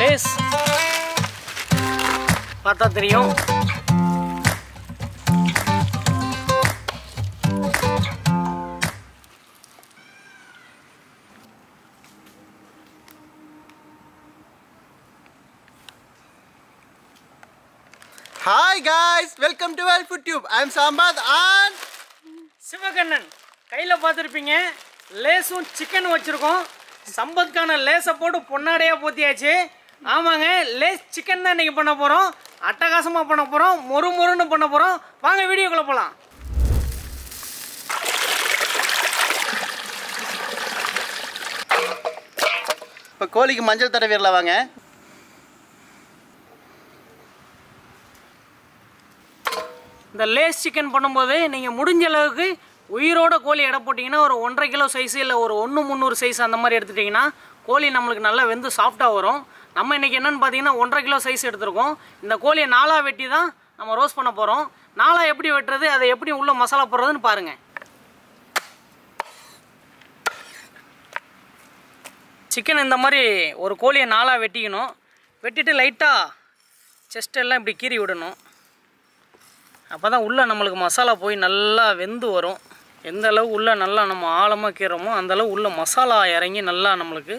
Lace பார்த்தா தெரியும். Hi guys welcome to well food tube I am Sampath and Sivakannan கையில் பார்த்துருப்பீங்க. லேஸும் chicken வச்சுருக்கோம். சம்பத்கான லேஸை போட்டு பொன்னாடையாக போத்தியாச்சு. ஆமாங்க லேஸ் சிக்கன் தான் இன்றைக்கி பண்ண போகிறோம் அட்டகாசமாக பண்ண போகிறோம் மொறு மொறுன்னு பண்ண போகிறோம் வாங்க வீடியோக்குள்ளே போகலாம் இப்போ கோழிக்கு மஞ்சள் தடவிடலாம் வாங்க. இந்த லேஸ் சிக்கன் பண்ணும்போது நீங்கள் முடிஞ்ச அளவுக்கு உயிரோட கோழி எடை போட்டிங்கன்னா ஒரு ஒன்றரை கிலோ சைஸ் இல்லை ஒரு ஒன்று முந்நூறு சைஸ் அந்த மாதிரி எடுத்துட்டிங்கன்னா கோழி நம்மளுக்கு நல்லா வெந்து சாஃப்டாக வரும். நம்ம இன்றைக்கி என்னென்னு பார்த்தீங்கன்னா ஒன்றரை கிலோ சைஸ் எடுத்திருக்கோம். இந்த கோழியை நாலாக வெட்டி தான் நம்ம ரோஸ்ட் பண்ண போகிறோம் நாலாக எப்படி வெட்டுறது அதை எப்படி உள்ள மசாலா போடுறதுன்னு பாருங்கள் சிக்கன் இந்த மாதிரி ஒரு கோழியை நாலாக வெட்டிக்கணும். வெட்டிட்டு லைட்டாக செஸ்ட் எல்லாம் இப்படி கீறி விடணும். அப்போ தான் உள்ளே நம்மளுக்கு மசாலா போய் நல்லா வெந்து வரும். எந்த அளவு உள்ளே நல்லா நம்ம ஆழமாக கீறோமோ அந்தளவு உள்ளே உள்ள மசாலா இறங்கி நல்லா நம்மளுக்கு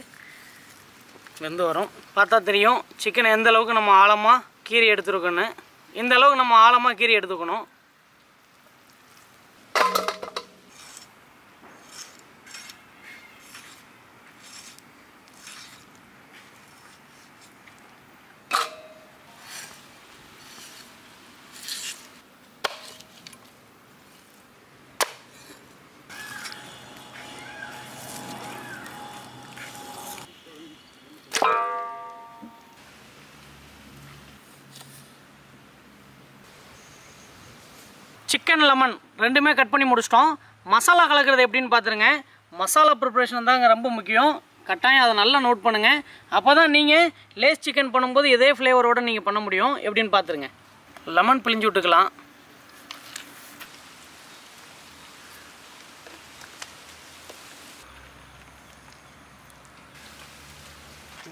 வெந்து வரும் பார்த்தா தெரியும் சிக்கனை எந்த அளவுக்கு நம்ம ஆழமாக கீறி எடுத்துருக்கோன்னு இந்த அளவுக்கு நம்ம ஆழமாக கீறி எடுத்துக்கணும். சிக்கன் லெமன் ரெண்டுமே கட் பண்ணி முடிச்சிட்டோம். மசாலா கலக்கிறது எப்படின்னு பார்த்துருங்க மசாலா ப்ரிப்ரேஷன் தாங்க ரொம்ப முக்கியம். கட்டாயம் அதை நல்லா நோட் பண்ணுங்கள் அப்போ தான் நீங்கள் லேஸ் சிக்கன் பண்ணும்போது இதே ஃப்ளேவரோடு நீங்கள் பண்ண முடியும். எப்படின்னு பார்த்துருங்க லெமன் பிழிஞ்சு விட்டுக்கலாம்.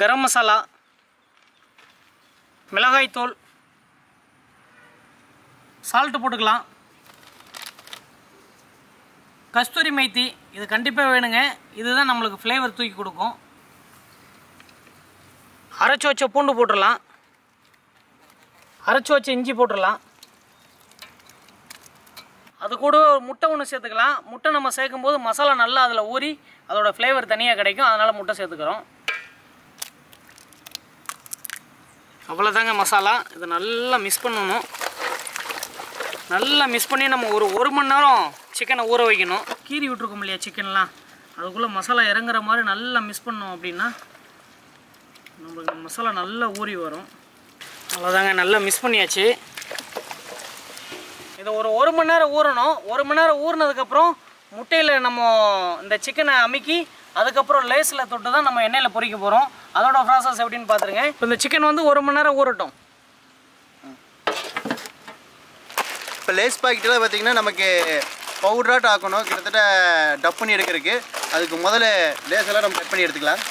கரம் மசாலா மிளகாய் தூள் சால்ட்டு போட்டுக்கலாம். கஸ்தூரி மைத்தி இது கண்டிப்பாக வேணுங்க. இதுதான் நம்மளுக்கு ஃப்ளேவர் தூக்கி கொடுக்கும். அரைச்சி வச்ச பூண்டு போட்டுடலாம் அரைச்சி வச்ச இஞ்சி போட்டுடலாம் அது கூட ஒரு முட்டை ஒன்று சேர்த்துக்கலாம். முட்டை நம்ம சேர்க்கும்போது மசாலா நல்லா அதில் ஊறி அதோடய ஃப்ளேவர் தனியாக கிடைக்கும். அதனால் முட்டை சேர்த்துக்கிறோம். அவ்வளோதாங்க மசாலா. இதை நல்லா மிஸ் பண்ணணும். நல்லா மிஸ் பண்ணி நம்ம ஒரு ஒரு மணி நேரம் சிக்கனை ஊற வைக்கணும். கீறி விட்ருக்கோம் இல்லையா சிக்கன்லாம் அதுக்குள்ளே மசாலா இறங்குற மாதிரி நல்லா மிஸ் பண்ணோம் அப்படின்னா நம்மளுக்கு மசாலா நல்லா ஊறி வரும். அவ்வளோதாங்க நல்லா மிஸ் பண்ணியாச்சு. இதை ஒரு ஒரு மணி நேரம் ஊறணும். ஒரு மணி நேரம் ஊறினதுக்கப்புறம் முட்டையில் நம்ம இந்த சிக்கனை அமைக்கி அதுக்கப்புறம் லேஸில் தொட்டு தான் நம்ம எண்ணெயில் பொறிக்க போகிறோம் அதோட ப்ராசஸ் எப்படின்னு பார்த்துருங்க இப்போ இந்த சிக்கன் வந்து ஒரு மணி நேரம் ஊறட்டும். இப்போ லேஸ் பாக்கெட்டில் பார்த்தீங்கன்னா நமக்கு பவுடராட் ஆக்கணும் கிட்டத்தட்ட டப் பண்ணி எடுக்கிறதுக்கு. அதுக்கு முதல்ல லேஸ் எல்லாம் நம்ம கட் பண்ணி எடுத்துக்கலாம்.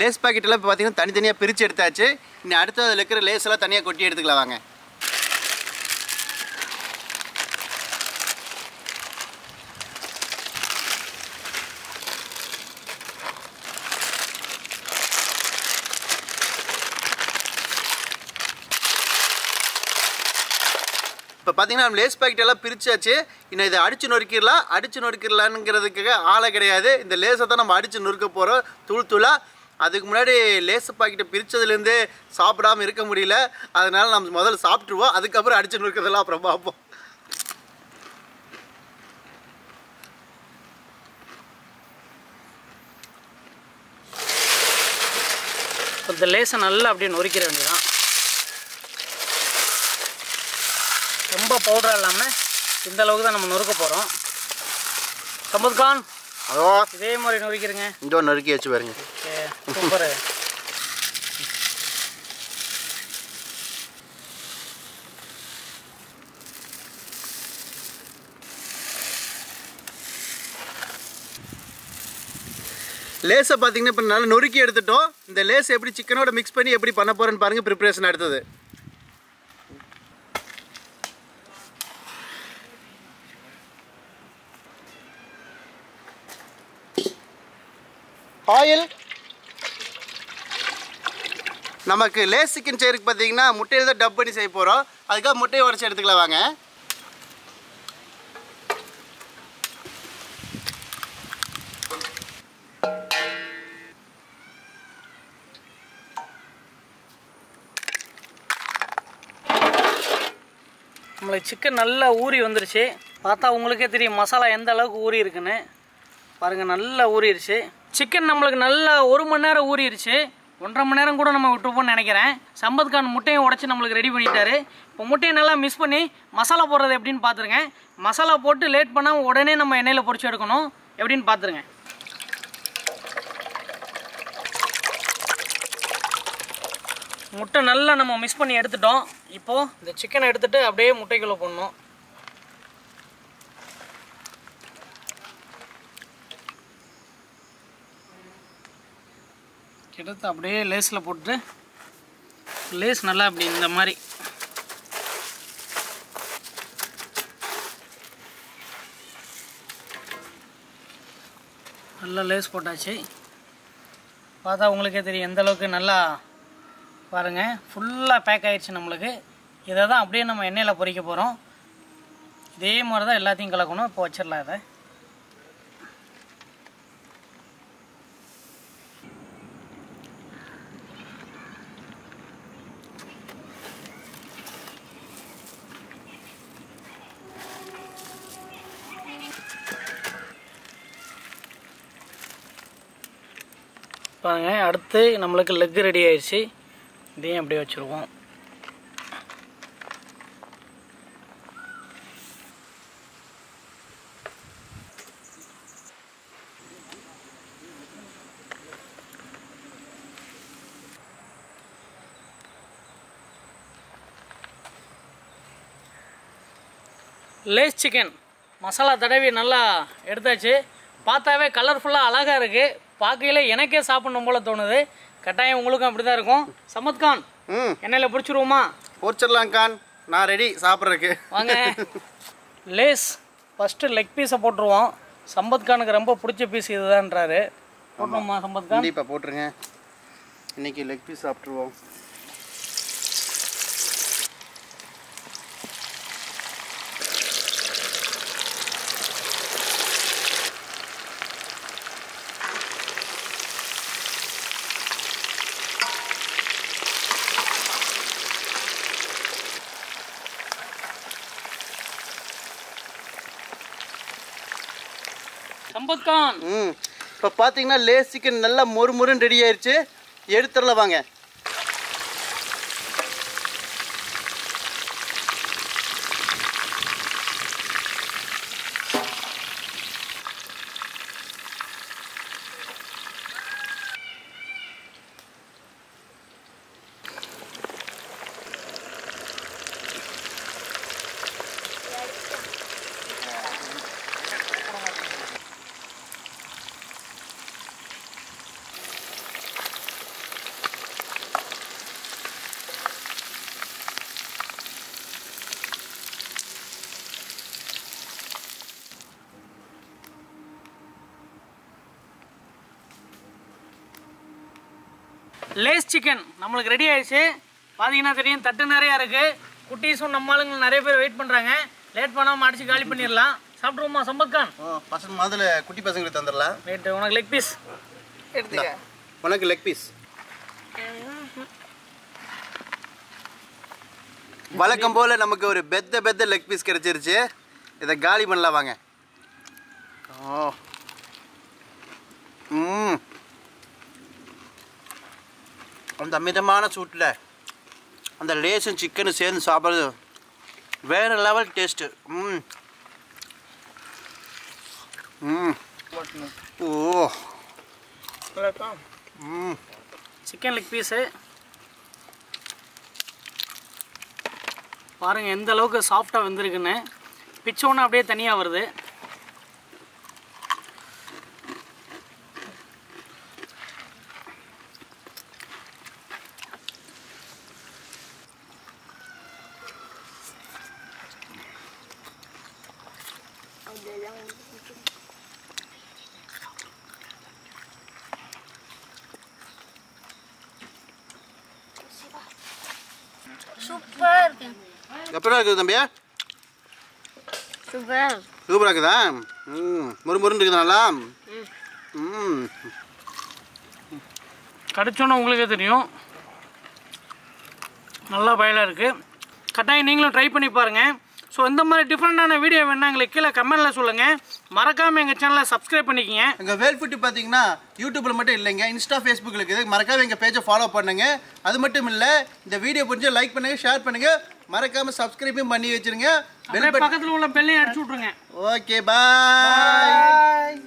லேஸ் பாக்கெட்டெல்லாம் இப்போ பார்த்தீங்கன்னா தனித்தனியாக பிரித்து எடுத்தாச்சு. இன்னும் அடுத்து அதில் இருக்கிற லேஸ் எல்லாம் தனியாக கொட்டி எடுத்துக்கலாம். வாங்க. பார்த்தீங்கன்னா நம்ம லேஸ் பாக்கெட் எல்லாம் பிரிச்சாச்சு. இன்னும் இதை அடிச்சு நொறுக்கிடலாம் அடிச்சு நொறுக்கிடலான்ங்கிறதுக்காக ஆளை கிடையாது. இந்த லேஸை தான் நம்ம அடிச்சு நொறுக்க போகிறோம் தூள் தூளாக அதுக்கு முன்னாடி லேஸ் பாக்கெட்டை பிரித்ததுலேருந்து சாப்பிடாம இருக்க முடியல. அதனால நம்ம முதல்ல சாப்பிட்ருவோம் அதுக்கப்புறம் அடிச்சு நொறுக்கிறதெல்லாம் அப்புறம் பார்ப்போம். இந்த லேசை நல்லா அப்படியே நொறுக்கிற வேண்டியதான் ரொம்ப பவுடராக இல்லாமல் இந்த அளவுக்கு தான் நம்ம நொறுக்க போகிறோம் சம்பத் கான் அதோ இதே மாதிரி நொறுக்கிடுங்க இந்த நொறுக்கி வச்சு பாருங்க. சூப்பர். லேஸை பார்த்தீங்கன்னா இப்போ நல்லா நொறுக்கி எடுத்துட்டோம். இந்த லேஸ் எப்படி சிக்கனோட மிக்ஸ் பண்ணி எப்படி பண்ண போகிறேன்னு பாருங்கள் ப்ரிப்ரேஷன் எடுத்தது ஆயில். நமக்கு லேஸ் சிக்கன் செய்யறதுக்கு பார்த்தீங்கன்னா முட்டையில் தான் டப் பண்ணி செய்ய போகிறோம் அதுக்காக முட்டையை உடச்சி எடுத்துக்கலாம் வாங்க. நம்மளுக்கு சிக்கன் நல்லா ஊறி வந்துருச்சு. பார்த்தா உங்களுக்கே தெரியும் மசாலா எந்த அளவுக்கு ஊறி இருக்குன்னு. பாருங்கள் நல்லா ஊறிடுச்சு சிக்கன் நம்மளுக்கு நல்லா ஒரு மணி நேரம் ஊறிடுச்சு ஒன்றரை மணி நேரம் கூட நம்ம விட்டுருப்போம்னு நினைக்கிறேன். சம்பத் கான் முட்டையை உடச்சி நம்மளுக்கு ரெடி பண்ணிட்டாரு. இப்போ முட்டையை நல்லா மிஸ் பண்ணி மசாலா போடுறது எப்படின்னு பார்த்துருங்க. மசாலா போட்டு லேட் பண்ணால் உடனே நம்ம எண்ணெயில் பொறிச்சு எடுக்கணும். எப்படின்னு பார்த்துருங்க. முட்டை நல்லா நம்ம மிஸ் பண்ணி எடுத்துட்டோம். இப்போது இந்த சிக்கனை எடுத்துகிட்டு அப்படியே முட்டைக்குள்ளே போடணும். எடுத்து அப்படியே லேஸில் போட்டு லேஸ் நல்லா அப்படி இந்த மாதிரி. நல்லா லேஸ் போட்டாச்சு. பார்த்தா உங்களுக்கே தெரியும் எந்த அளவுக்கு நல்லா பாருங்கள் ஃபுல்லாக பேக் ஆகிடுச்சு நம்மளுக்கு. இதை தான் அப்படியே நம்ம எண்ணெயில் பொறிக்க போகிறோம் இதே மாதிரி தான் எல்லாத்தையும் கலக்கணும். இப்போ வச்சிடலாம் இதை. பாருங்க அடுத்து நம்மளுக்கு லெக் ரெடி ஆயிடுச்சு இதையும் அப்படியே வச்சுருவோம். லேஸ் சிக்கன் மசாலா தடவி நல்லா எடுத்தாச்சு. பார்த்தாவே கலர்ஃபுல்லாக அழகாக இருக்குது பார்க்கையில எனக்கே சாப்பிடணும் போல தோணுது. கட்டாயம் உங்களுக்கும் அப்படி தான் இருக்கும் சமத்கான் எண்ணெயில் பிடிச்சிருவோமா? பொரிச்சிடலாம் கான். நான் ரெடி சாப்பிட்றதுக்கு. வாங்க. லேஸ் ஃபஸ்ட்டு லெக் பீஸை போட்டுருவோம். சம்பத் கானுக்கு ரொம்ப பிடிச்ச பீஸ் இதுதான்றாரு. போட்டோமா சம்பத் கான்? கண்டிப்பாக போட்டுருங்க. இன்னைக்கு லெக் பீஸ் சாப்பிட்ருவோம் சம்பத்கான் இப்போ பார்த்தீங்கன்னா லேசிக்கு நல்லா மொறு மொறுன்னு ரெடி ஆயிடுச்சு எடுத்துடல வாங்க. லேஸ் சிக்கன் நம்மளுக்கு ரெடி ஆயிடுச்சு. பார்த்தீங்கன்னா தெரியும் தட்டு நிறையா இருக்குது குட்டீஸும் நம்ம ஆளுங்க நிறைய பேர் வெயிட் பண்ணுறாங்க லேட் பண்ணாமல் அடிச்சு காலி பண்ணிடலாம். சாப்பிட்ருவோமா சம்பத் கான் ஓ பசங்க முதல்ல குட்டி பசங்களுக்கு தந்துடலாம். ரைட்டு உனக்கு லெக் பீஸ் எடுத்துக்க. உனக்கு லெக் பீஸ் வழக்கம் போல் நமக்கு ஒரு பெத்த பெத்த லெக் பீஸ் கிடைச்சிருச்சு. இதை காலி பண்ணலாம் வாங்க. ஓ. ம். அந்த மிதமான சூட்டில் அந்த லேசும் சிக்கனும் சேர்ந்து சாப்பிட்றது வேறு லெவல் டேஸ்ட்டு ம். ம். ஓ. ம். சிக்கன் லெக் பீஸு பாருங்கள் எந்த அளவுக்கு சாஃப்டாக வெந்திருக்குன்னு. பிச்சோன்னு அப்படியே தனியாக வருது. சூப்பராக இருக்கு எப்படா இருக்குது தம்பியா சூப்பராக சூப்பராக இருக்குதா? ம் முறு முருன்னு இருக்குது நல்லா? ம். கடிச்சோன்னே உங்களுக்கே தெரியும். நல்லா பயலாக இருக்குது கட்டாயம் நீங்களும் ட்ரை பண்ணி பாருங்கள் ஸோ இந்த மாதிரி டிஃப்ரெண்ட்டான வீடியோ வேணா எங்களுக்கு கீழே கமெண்ட்டில் சொல்லுங்கள் மறக்காமல் எங்கள் சேனலை சப்ஸ்கிரைப் பண்ணிக்கங்க. எங்கள் வேல் ஃபுட்டு பார்த்தீங்கன்னா யூடியூப்பில் மட்டும் இல்லைங்க இன்ஸ்டா ஃபேஸ்புக் இருக்குது. மறக்காம எங்கள் பேஜை ஃபாலோ பண்ணுங்க. அது மட்டும் இல்லை இந்த வீடியோ பிடிச்சி லைக் பண்ணுங்க ஷேர் பண்ணுங்க. மறக்காம சப்ஸ்கிரைபும் பண்ணி வச்சிருங்க. பக்கத்தில் உள்ள பெல்லையும் அடிச்சு விட்ருங்க ஓகே பாய்